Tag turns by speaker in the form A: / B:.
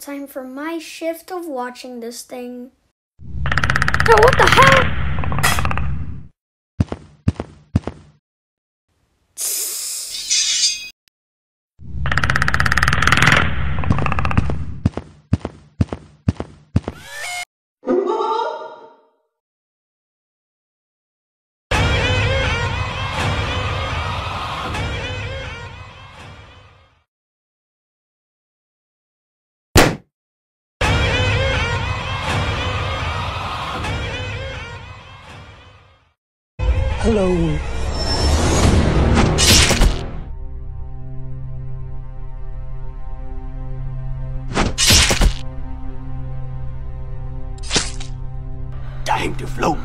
A: time for my shift of watching this thing. Oh, what the hell?
B: Hello. Time to float.